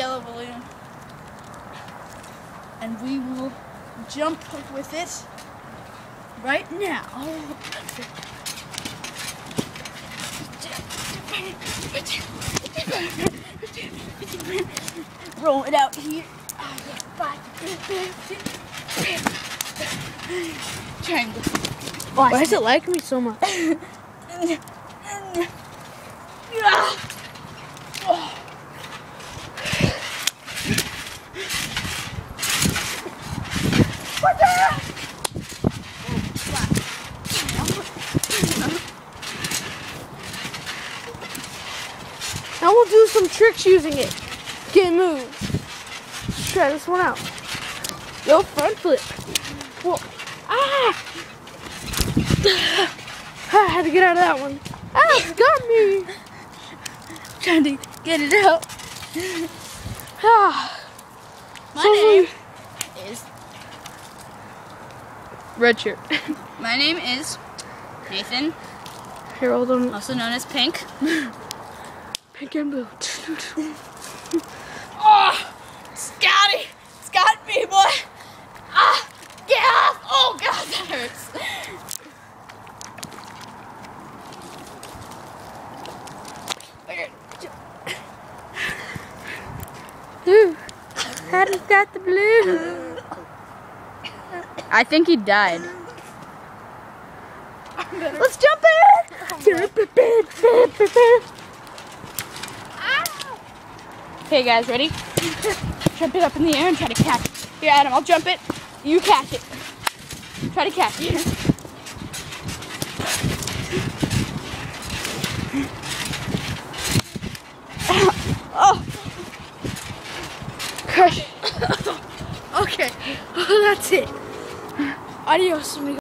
yellow balloon. And we will jump with it right now. Roll it out here. Triangle. Why does it like me so much? Now we'll do some tricks using it. Get moves. Let's try this one out. Yo, front flip. Whoa. Ah! I had to get out of that one. Ah, it got me. Trying to get it out. Ah. My So name we- is Red shirt. my name is Nathan, on. also known as Pink. Pink and blue. Oh, Scotty, it's got me, boy. Ah, get off! Oh God, that hurts. Ooh. Hadn't got the blue. I think he died. Let's jump in. Okay, guys, ready? jump it up in the air and try to catch it. Here, Adam, I'll jump it. You catch it. Try to catch it. oh, Crush. okay. that's it. adios, amigo.